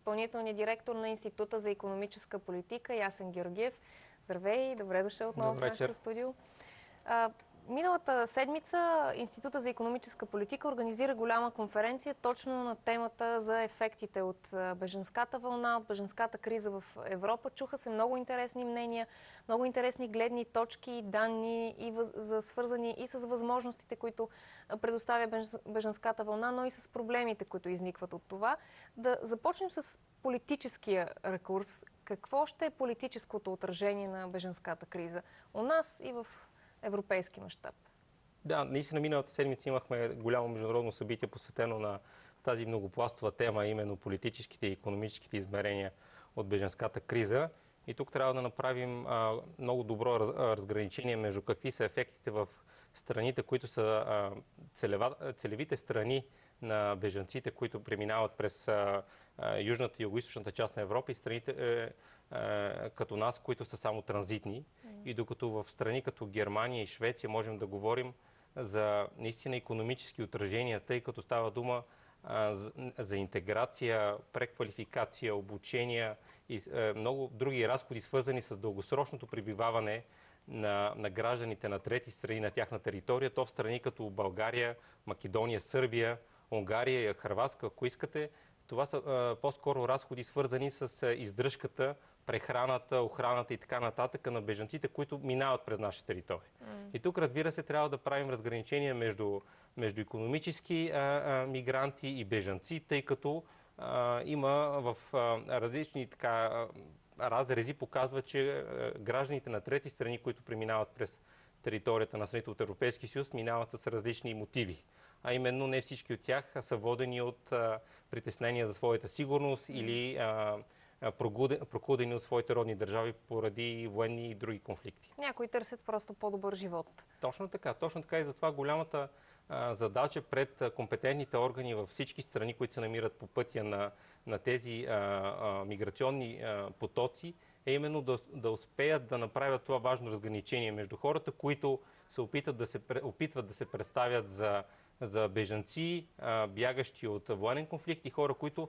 изпълнителният директор на Института за економическа политика Ясен Георгиев. Здравей, добре дошъл отново в нашото студио. Миналата седмица Института за економическа политика организира голяма конференция точно на темата за ефектите от беженската вълна, от беженската криза в Европа. Чуха се много интересни мнения, много интересни гледни точки данни, и въз, за, свързани и с възможностите, които предоставя беженската вълна, но и с проблемите, които изникват от това. Да започнем с политическия рекурс. Какво ще е политическото отражение на беженската криза у нас и в европейски мащаб. Да, наистина миналата седмица имахме голямо международно събитие, посветено на тази многопластова тема, именно политическите и економическите измерения от беженската криза. И тук трябва да направим а, много добро раз, а, разграничение между какви са ефектите в страните, които са а, целева, целевите страни на бежанците, които преминават през южната и югоизточната част на Европа и страните е, като нас, които са само транзитни. И докато в страни като Германия и Швеция можем да говорим за наистина економически отражения, тъй като става дума а, за, интеграция, преквалификация, обучение и а, много други разходи, свързани с дългосрочното прибиваване на, на гражданите на трети страни на тяхна територия, то в страни като България, Македония, Сърбия, Унгария, Хрватска, ако искате, това са по-скоро разходи свързани с издръжката, прехраната, охраната и така нататък на бежанците, които минават през наша територия. Mm. И тук, разбира се, трябва да правим разграничение между, между економически а, а, мигранти и бежанци, тъй като а, има в а, различни така, разрези показва, че а, гражданите на трети страни, които преминават през територията на страните от Европейски съюз, минават с различни мотиви а именно не всички от тях са водени от а, притеснения за своята сигурност или а, прокудени от своите родни държави поради военни и други конфликти. Някои търсят просто по-добър живот. Точно така. Точно така и затова голямата а, задача пред компетентните органи във всички страни, които се намират по пътя на, на тези а, а, миграционни а, потоци, е именно да, да успеят да направят това важно разграничение между хората, които се опитат да се, опитват да се представят за за бежанци, бягащи от военен конфликт и хора, които,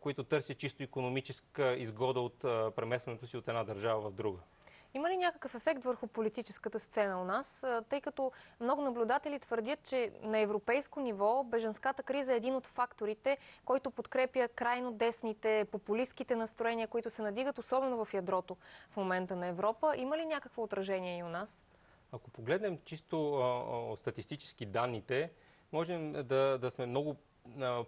които търсят чисто економическа изгода от преместването си от една държава в друга. Има ли някакъв ефект върху политическата сцена у нас, тъй като много наблюдатели твърдят, че на европейско ниво беженската криза е един от факторите, който подкрепя крайно десните, популистските настроения, които се надигат, особено в ядрото в момента на Европа. Има ли някакво отражение и у нас? Ако погледнем чисто а, статистически данните, можем да, да сме много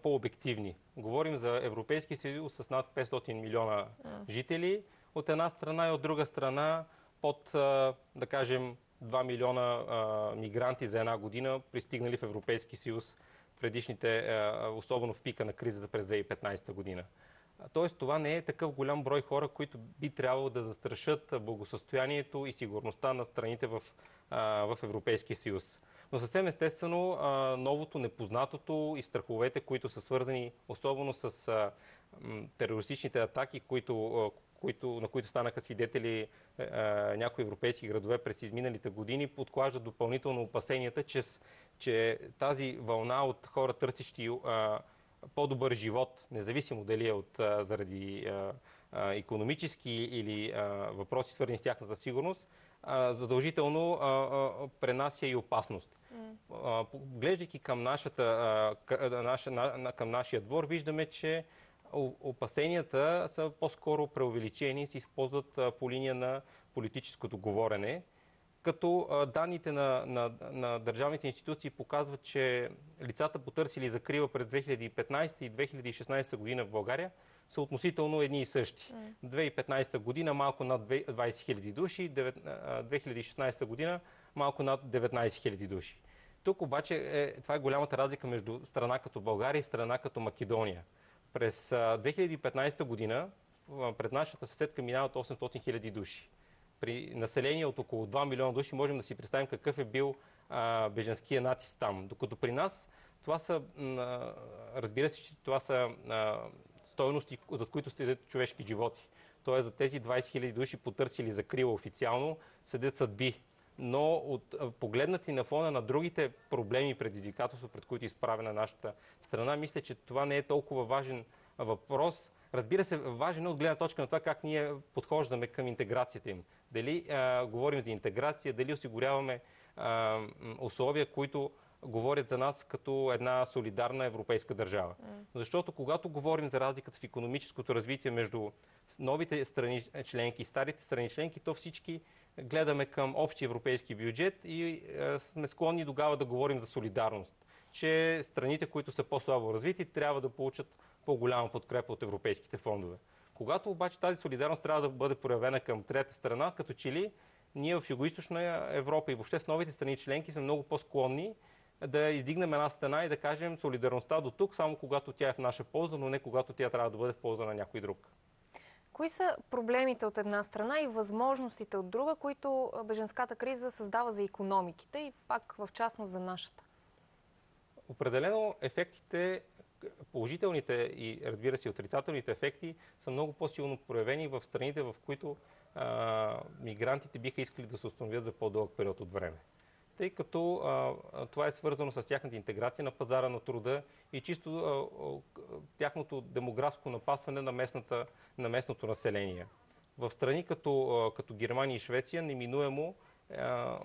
по-обективни. Говорим за Европейски съюз с над 500 милиона жители от една страна и от друга страна под, а, да кажем, 2 милиона а, мигранти за една година пристигнали в Европейски съюз предишните, особено в пика на кризата през 2015 година. Тоест това не е такъв голям брой хора, които би трябвало да застрашат благосъстоянието и сигурността на страните в, в Европейския съюз. Но съвсем естествено, новото, непознатото и страховете, които са свързани особено с терористичните атаки, които, които, на които станаха свидетели някои европейски градове през изминалите години, подклаждат допълнително опасенията, че, че тази вълна от хора, търсещи по-добър живот, независимо дали е от, заради економически или въпроси свързани с тяхната сигурност, а, задължително а, а, пренася и опасност. Mm. глеждайки към, нашата, а, наша, на, към нашия двор, виждаме, че опасенията са по-скоро преувеличени и се използват по линия на политическото говорене като данните на, на, на държавните институции показват, че лицата потърсили закрива през 2015 и 2016 година в България са относително едни и същи. 2015 година малко над 20 000 души, 2016 година малко над 19 000 души. Тук обаче е, това е голямата разлика между страна като България и страна като Македония. През 2015 година пред нашата съседка минават 800 000 души при население от около 2 милиона души можем да си представим какъв е бил а, беженския натиск там. Докато при нас това са, разбира се, че това са а, стойности, за които стоят човешки животи. Тоест за тези 20 000 души потърсили закрила официално, съдят съдби. Но от, погледнати на фона на другите проблеми и предизвикателства, пред които е изправена нашата страна, мисля, че това не е толкова важен въпрос. Разбира се, важен е от гледна точка на това как ние подхождаме към интеграцията им. Дали а, говорим за интеграция, дали осигуряваме а, условия, които говорят за нас като една солидарна европейска държава. Mm. Защото когато говорим за разликата в економическото развитие между новите страни членки и старите страни членки, то всички гледаме към общия европейски бюджет и е, сме склонни тогава да говорим за солидарност. Че страните, които са по-слабо развити, трябва да получат по-голяма подкрепа от европейските фондове. Когато обаче тази солидарност трябва да бъде проявена към трета страна, като че ли ние в Юго-Источна Европа и въобще в новите страни членки сме много по-склонни да издигнем една стена и да кажем солидарността до тук, само когато тя е в наша полза, но не когато тя трябва да бъде в полза на някой друг. Кои са проблемите от една страна и възможностите от друга, които беженската криза създава за економиките и пак в частност за нашата? Определено ефектите, положителните и разбира се отрицателните ефекти са много по-силно проявени в страните, в които а, мигрантите биха искали да се установят за по-дълъг период от време тъй като а, това е свързано с тяхната интеграция на пазара на труда и чисто а, тяхното демографско напасване на, местната, на местното население. В страни като, а, като Германия и Швеция неминуемо а,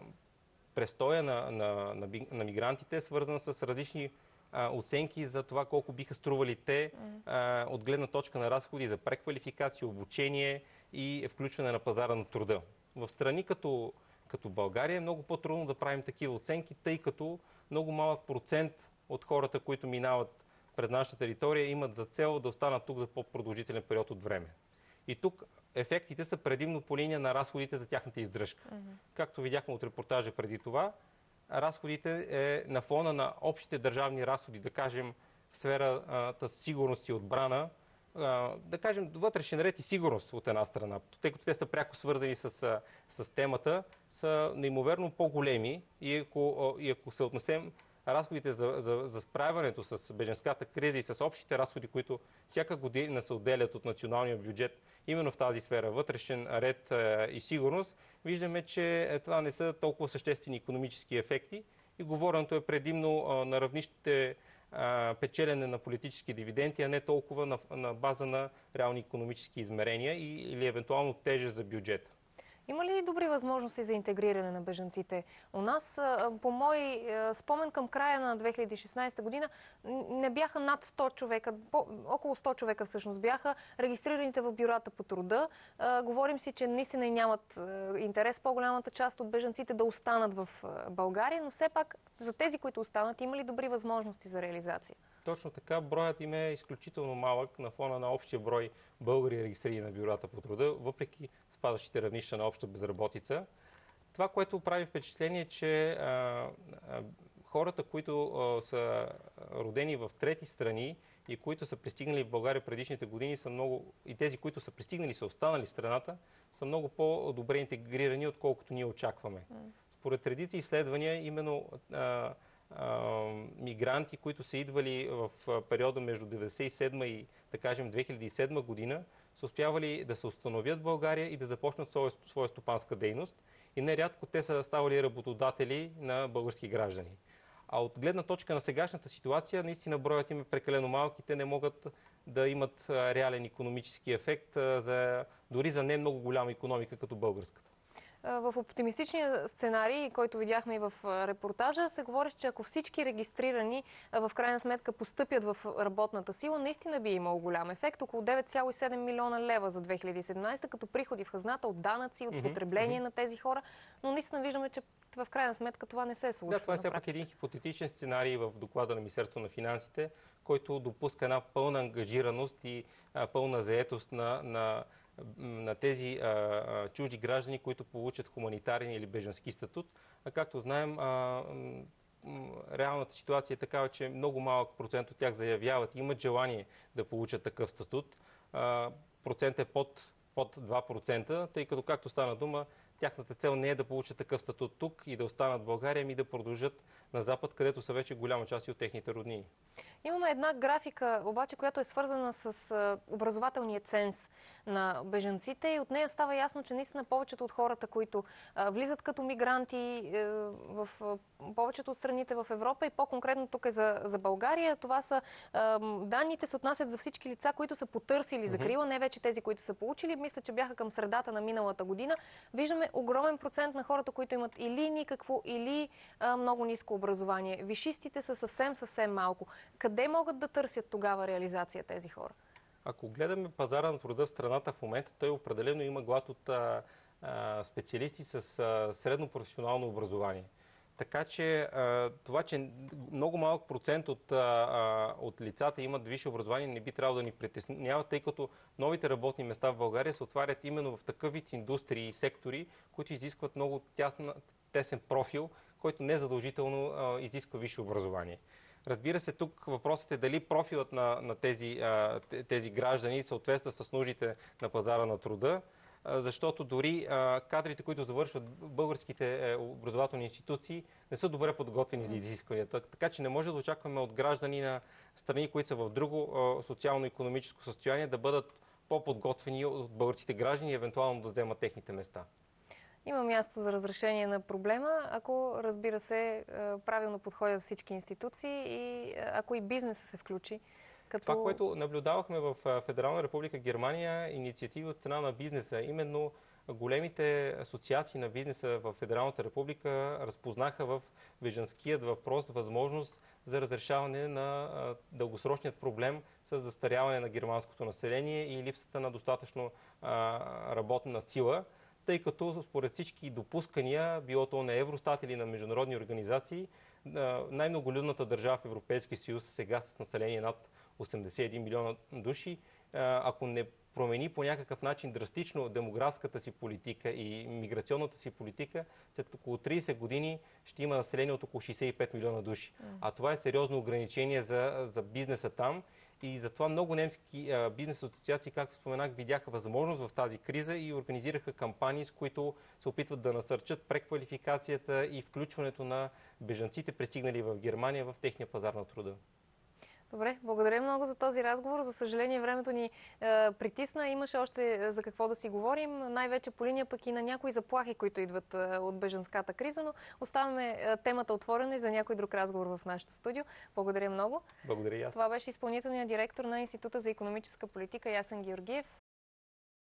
престоя на, на, на, на мигрантите е свързан с различни а, оценки за това колко биха стрували те а, от гледна точка на разходи за преквалификация, обучение и включване на пазара на труда. В страни като като България е много по-трудно да правим такива оценки, тъй като много малък процент от хората, които минават през нашата територия, имат за цел да останат тук за по-продължителен период от време. И тук ефектите са предимно по линия на разходите за тяхната издръжка. Mm-hmm. Както видяхме от репортажа преди това, разходите е на фона на общите държавни разходи, да кажем в сферата сигурност и отбрана, да кажем, вътрешен ред и сигурност от една страна, тъй като те са пряко свързани с, с темата, са неимоверно по-големи и ако, и ако се отнесем разходите за, за, за справянето с беженската криза и с общите разходи, които всяка година се отделят от националния бюджет именно в тази сфера, вътрешен ред и сигурност, виждаме, че това не са толкова съществени економически ефекти и говоренето е предимно на равнищите печелене на политически дивиденти, а не толкова на, база на реални економически измерения или евентуално тежест за бюджета. Има ли добри възможности за интегриране на бежанците? У нас, по мой спомен към края на 2016 година, не бяха над 100 човека, около 100 човека всъщност бяха регистрираните в бюрата по труда. Говорим си, че наистина нямат интерес по-голямата част от бежанците да останат в България, но все пак за тези, които останат, има ли добри възможности за реализация? Точно така. Броят им е изключително малък на фона на общия брой българи регистрирани на бюрата по труда, въпреки спадащите равнища на обща безработица. Това, което прави впечатление е, че а, а, хората, които а, са родени в трети страни и които са пристигнали в България предишните години, са много, и тези, които са пристигнали са останали в страната, са много по-добре интегрирани, отколкото ние очакваме. Според редици изследвания, именно а, мигранти, които са идвали в периода между 1997 и, да кажем, 2007 година, са успявали да се установят в България и да започнат своя, стопанска дейност. И нерядко те са ставали работодатели на български граждани. А от гледна точка на сегашната ситуация, наистина броят им е прекалено малки. Те не могат да имат реален економически ефект дори за не много голяма економика като българската. В оптимистичния сценарий, който видяхме и в репортажа, се говори, че ако всички регистрирани в крайна сметка постъпят в работната сила, наистина би имал голям ефект. Около 9,7 милиона лева за 2017, като приходи в хазната от данъци, от потребление на тези хора. Но наистина виждаме, че в крайна сметка това не се случва. Да, това е все пак един хипотетичен сценарий в доклада на Министерство на финансите, който допуска една пълна ангажираност и а, пълна заетост на, на на тези а, а, чужди граждани, които получат хуманитарен или беженски статут. А както знаем, а, реалната ситуация е такава, че много малък процент от тях заявяват и имат желание да получат такъв статут. А, процент е под, под 2%, тъй като, както стана дума, тяхната цел не е да получат такъв статут тук и да останат в България, ами да продължат на Запад, където са вече голяма част и от техните роднини. Имаме една графика, обаче, която е свързана с образователния ценз на беженците и от нея става ясно, че наистина повечето от хората, които влизат като мигранти е, в повечето от страните в Европа и по-конкретно тук е за, за България, това са данните се отнасят за всички лица, които са потърсили закрила, не вече тези, които са получили. Мисля, че бяха към средата на миналата година. Виждаме огромен процент на хората, които имат или никакво, или много ниско образование. Вишистите са съвсем, съвсем малко. Къде могат да търсят тогава реализация тези хора? Ако гледаме пазара на труда в страната в момента, той определено има глад от а, специалисти с а, средно професионално образование. Така че това, че много малък процент от, от лицата имат висше образование, не би трябвало да ни притеснява, тъй като новите работни места в България се отварят именно в такъв вид индустрии и сектори, които изискват много тясна, тесен профил, който не задължително изисква висше образование. Разбира се, тук въпросът е дали профилът на, на тези, тези граждани съответства с нуждите на пазара на труда, защото дори кадрите, които завършват българските е, образователни институции, не са добре подготвени за изискванията. Така че не може да очакваме от граждани на страни, които са в друго социално-економическо състояние, да бъдат по-подготвени от българските граждани и евентуално да вземат техните места. Има място за разрешение на проблема, ако, разбира се, е, правилно подходят всички институции и е, ако и бизнеса се включи. Като... Това, което наблюдавахме в е, Федерална република Германия, инициативи от страна на бизнеса, именно големите асоциации на бизнеса в Федералната република разпознаха в бежанският въпрос възможност за разрешаване на дългосрочният проблем с застаряване на германското население и липсата на достатъчно работна сила тъй като според всички допускания, било то на Евростат или на международни организации, най-многолюдната държава в Европейския съюз сега с население над 81 милиона души, ако не промени по някакъв начин драстично демографската си политика и миграционната си политика, след около 30 години ще има население от около 65 милиона души. А това е сериозно ограничение за, за бизнеса там и затова много немски бизнес асоциации, както споменах, видяха възможност в тази криза и организираха кампании, с които се опитват да насърчат преквалификацията и включването на бежанците, пристигнали в Германия, в техния пазар на труда. Добре, благодаря много за този разговор. За съжаление, времето ни е, притисна. Имаше още е, за какво да си говорим, най-вече по линия пък и на някои заплахи, които идват е, от беженската криза, но оставяме е, темата отворена и за някой друг разговор в нашото студио. Благодаря много. Благодаря и аз. Това беше изпълнителният директор на Института за економическа политика Ясен Георгиев.